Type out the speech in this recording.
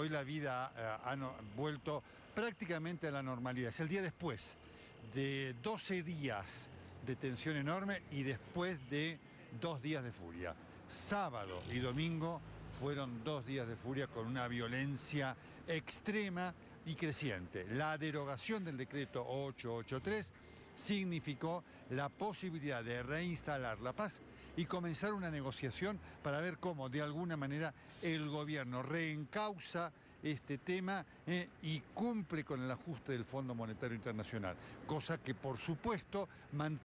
Hoy la vida eh, ha vuelto prácticamente a la normalidad. Es el día después de 12 días de tensión enorme y después de dos días de furia. Sábado y domingo fueron dos días de furia con una violencia extrema y creciente. La derogación del decreto 883 significó la posibilidad de reinstalar la paz y comenzar una negociación para ver cómo de alguna manera el gobierno reencausa este tema eh, y cumple con el ajuste del Fondo Monetario Internacional, cosa que por supuesto mantiene